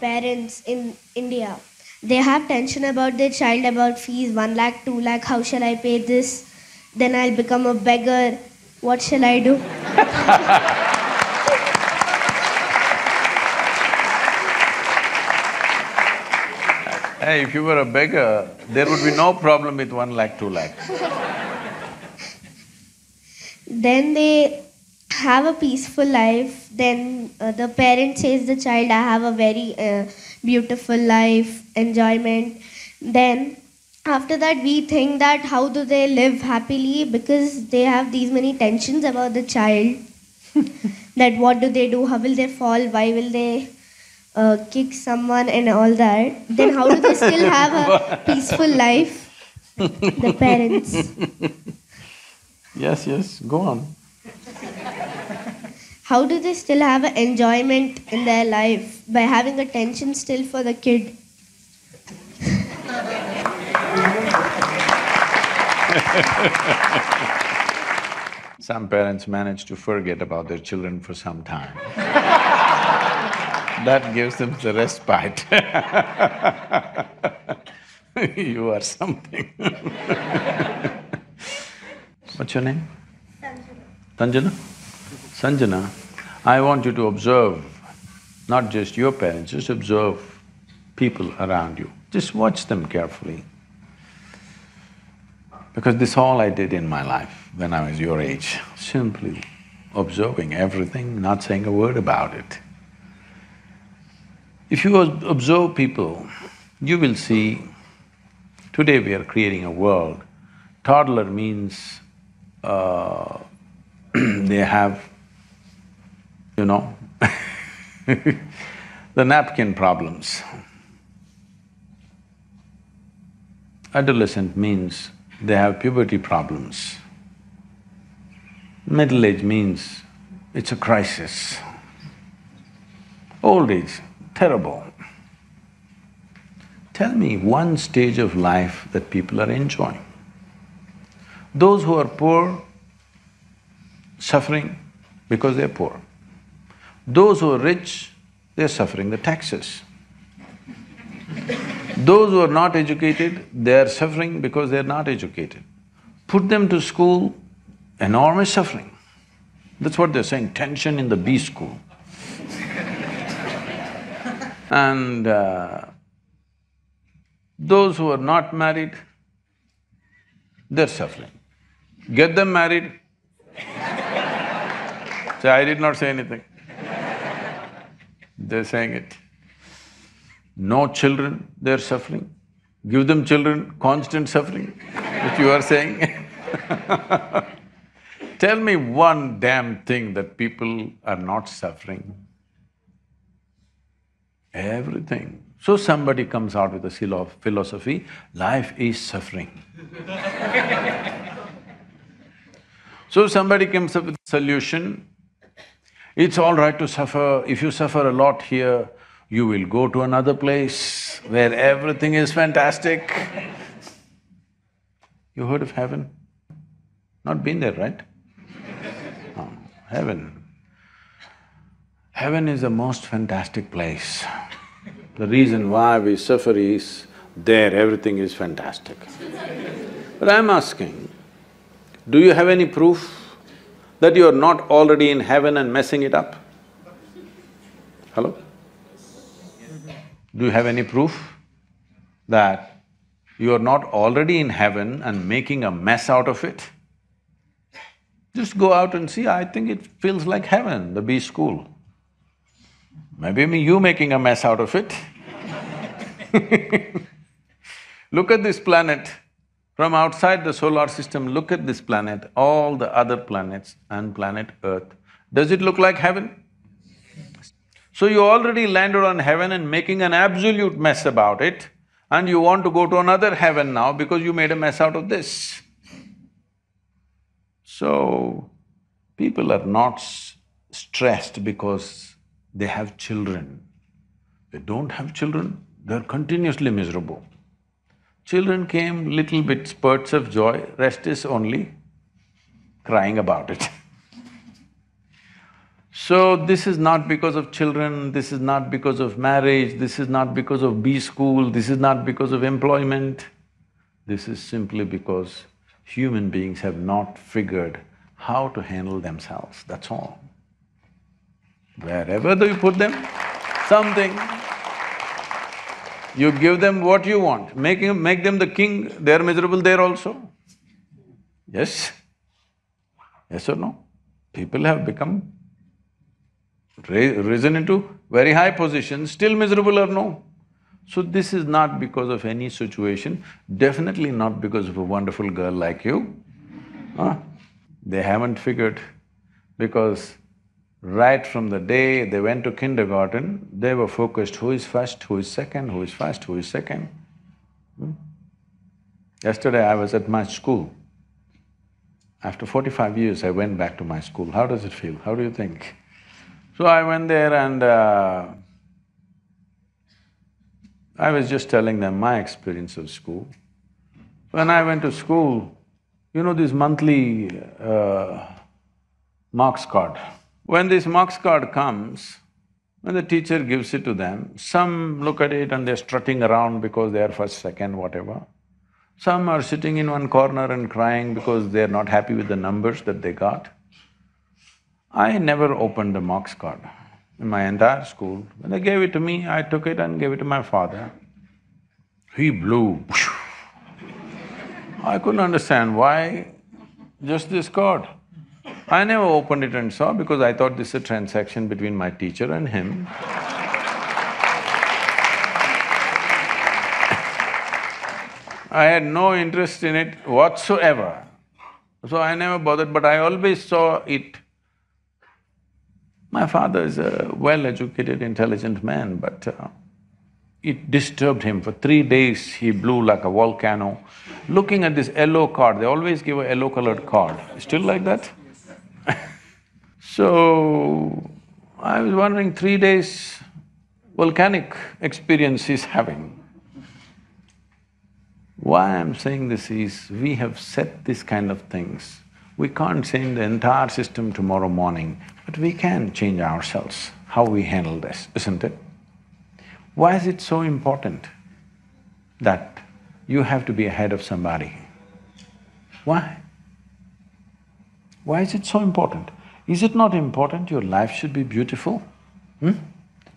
parents in India they have tension about their child about fees one lakh, two lakh. How shall I pay this? Then I'll become a beggar. What shall I do? Hey, if you were a beggar, there would be no problem with one lakh, two lakh. Then they have a peaceful life. Then uh, the parent says the child, I have a very uh, beautiful life, enjoyment. Then after that, we think that how do they live happily because they have these many tensions about the child. that what do they do? How will they fall? Why will they uh, kick someone and all that? Then how do they still have a peaceful life? The parents. Yes, yes, go on. How do they still have an enjoyment in their life by having a tension still for the kid? Some parents manage to forget about their children for some time. that gives them the respite. you are something. What's your name? Sanjana. Sanjana. Sanjana, I want you to observe not just your parents, just observe people around you. Just watch them carefully. Because this all I did in my life when I was your age, simply observing everything, not saying a word about it. If you observe people, you will see, today we are creating a world, toddler means uh, they have, you know, the napkin problems. Adolescent means they have puberty problems. Middle age means it's a crisis. Old age, terrible. Tell me one stage of life that people are enjoying. Those who are poor, suffering because they're poor. Those who are rich, they're suffering the taxes. Those who are not educated, they are suffering because they are not educated. Put them to school, enormous suffering. That's what they're saying, tension in the B school. and uh, those who are not married, they're suffering. Get them married. Say, I did not say anything. They're saying it. No children, they're suffering. Give them children, constant suffering, which you are saying. Tell me one damn thing that people are not suffering. Everything. So somebody comes out with a philo- philosophy, life is suffering. so somebody comes up with a solution, it's all right to suffer, if you suffer a lot here, you will go to another place where everything is fantastic. You heard of heaven? Not been there, right? Oh, heaven. Heaven is the most fantastic place. The reason why we suffer is there everything is fantastic. But I'm asking, do you have any proof that you are not already in heaven and messing it up? Hello? Do you have any proof that you are not already in heaven and making a mess out of it? Just go out and see, I think it feels like heaven, the B school. Maybe you making a mess out of it. Look at this planet. From outside the solar system, look at this planet, all the other planets and planet Earth. Does it look like heaven? So you already landed on heaven and making an absolute mess about it, and you want to go to another heaven now because you made a mess out of this. So, people are not stressed because they have children. They don't have children, they're continuously miserable. Children came little bit spurts of joy, rest is only crying about it. So this is not because of children, this is not because of marriage, this is not because of B school, this is not because of employment. This is simply because human beings have not figured how to handle themselves, that's all. Wherever do you put them, something, you give them what you want, make, make them the king, they're miserable there also. Yes? Yes or no? People have become risen into very high positions, still miserable or no? So this is not because of any situation, definitely not because of a wonderful girl like you. Huh? They haven't figured because right from the day they went to kindergarten, they were focused who is first, who is second, who is first, who is second. Hmm? Yesterday I was at my school. After forty-five years, I went back to my school. How does it feel? How do you think? So I went there and uh, I was just telling them my experience of school. When I went to school, you know this monthly uh, marks card. When this marks card comes, when the teacher gives it to them, some look at it and they're strutting around because they are first, second, whatever. Some are sitting in one corner and crying because they're not happy with the numbers that they got. I never opened the marks card in my entire school. When they gave it to me, I took it and gave it to my father. He blew. I couldn't understand why just this card. I never opened it and saw because I thought this is a transaction between my teacher and him. I had no interest in it whatsoever. So I never bothered, but I always saw it my father is a well-educated, intelligent man, but uh, it disturbed him. For three days, he blew like a volcano. Looking at this yellow card, they always give a yellow-colored card. Still like that? so, I was wondering, three days volcanic experience he's having. Why I'm saying this is, we have set these kind of things. We can't change the entire system tomorrow morning, but we can change ourselves, how we handle this, isn't it? Why is it so important that you have to be ahead of somebody? Why? Why is it so important? Is it not important your life should be beautiful? Hmm?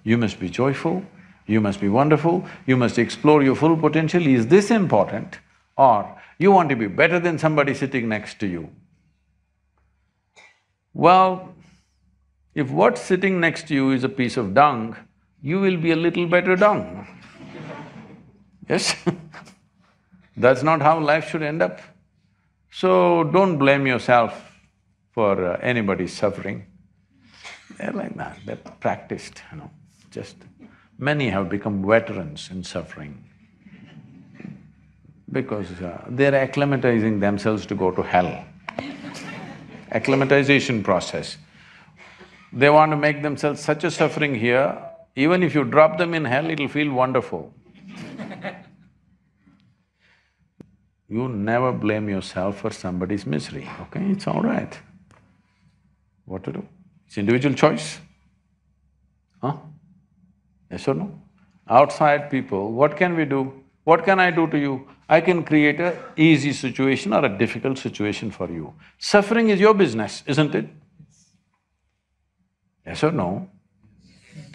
You must be joyful, you must be wonderful, you must explore your full potential. Is this important? Or you want to be better than somebody sitting next to you? Well, if what's sitting next to you is a piece of dung, you will be a little better dung. yes? That's not how life should end up. So don't blame yourself for uh, anybody's suffering. They're like that, they're practiced, you know, just… Many have become veterans in suffering because uh, they're acclimatizing themselves to go to hell. Acclimatization process. They want to make themselves such a suffering here, even if you drop them in hell, it'll feel wonderful. you never blame yourself for somebody's misery, okay? It's all right. What to do? It's individual choice. Huh? Yes or no? Outside people, what can we do? What can I do to you? I can create a easy situation or a difficult situation for you. Suffering is your business, isn't it? Yes or no?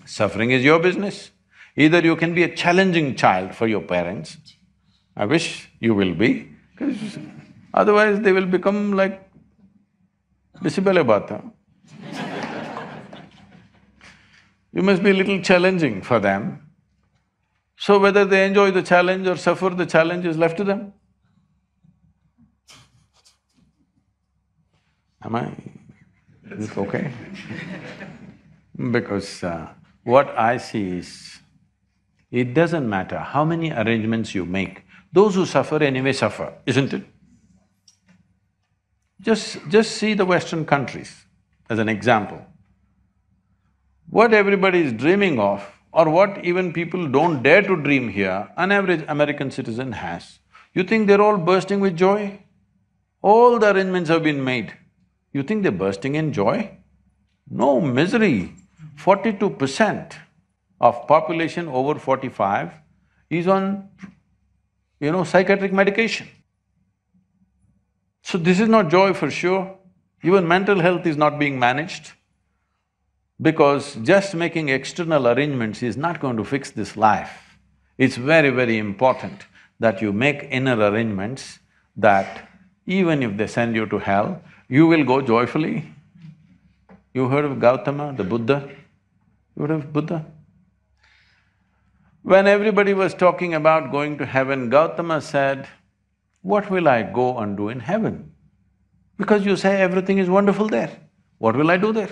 Suffering is your business. Either you can be a challenging child for your parents, I wish you will be, because otherwise they will become like Bisibele Bath. You must be a little challenging for them. So whether they enjoy the challenge or suffer the challenge is left to them. Am I… is it okay? Because uh, what I see is, it doesn't matter how many arrangements you make, those who suffer anyway suffer, isn't it? Just… just see the Western countries as an example. What everybody is dreaming of, or what even people don't dare to dream here, an average American citizen has. You think they're all bursting with joy? All the arrangements have been made. You think they're bursting in joy? No, misery. Forty-two percent of population over forty-five is on, you know, psychiatric medication. So this is not joy for sure. Even mental health is not being managed because just making external arrangements is not going to fix this life. It's very, very important that you make inner arrangements that even if they send you to hell, you will go joyfully. You heard of Gautama, the Buddha? You heard of Buddha? When everybody was talking about going to heaven, Gautama said, what will I go and do in heaven? Because you say everything is wonderful there. What will I do there?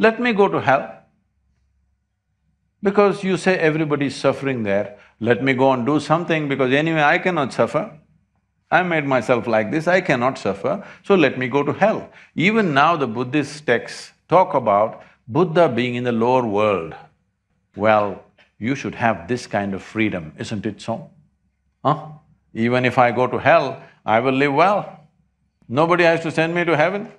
Let me go to hell. Because you say everybody is suffering there, let me go and do something because anyway I cannot suffer. I made myself like this, I cannot suffer, so let me go to hell. Even now the Buddhist texts talk about Buddha being in the lower world. Well, you should have this kind of freedom, isn't it so? Huh? Even if I go to hell, I will live well. Nobody has to send me to heaven.